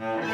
Mm-hmm.